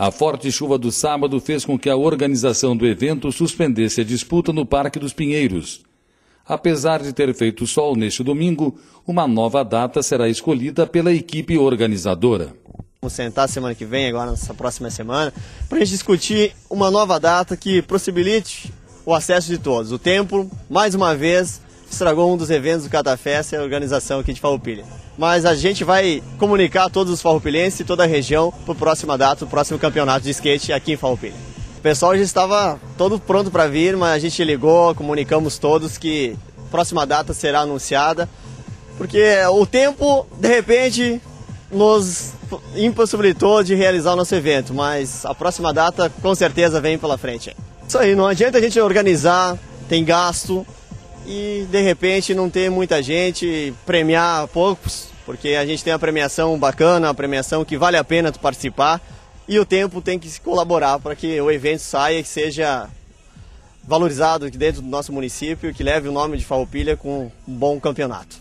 A forte chuva do sábado fez com que a organização do evento suspendesse a disputa no Parque dos Pinheiros. Apesar de ter feito sol neste domingo, uma nova data será escolhida pela equipe organizadora. Vamos sentar semana que vem, agora nessa próxima semana, para a gente discutir uma nova data que possibilite o acesso de todos. O templo, mais uma vez, estragou um dos eventos do Catafesta e a organização aqui de Farroupilha. Mas a gente vai comunicar a todos os farroupilenses e toda a região para a próxima data, o próximo campeonato de skate aqui em Farroupilha. O pessoal já estava todo pronto para vir, mas a gente ligou, comunicamos todos que a próxima data será anunciada, porque o tempo, de repente, nos impossibilitou de realizar o nosso evento, mas a próxima data com certeza vem pela frente. Isso aí, não adianta a gente organizar, tem gasto, e de repente não ter muita gente, premiar poucos, porque a gente tem uma premiação bacana, uma premiação que vale a pena tu participar e o tempo tem que colaborar para que o evento saia e seja valorizado dentro do nosso município, que leve o nome de Farroupilha com um bom campeonato.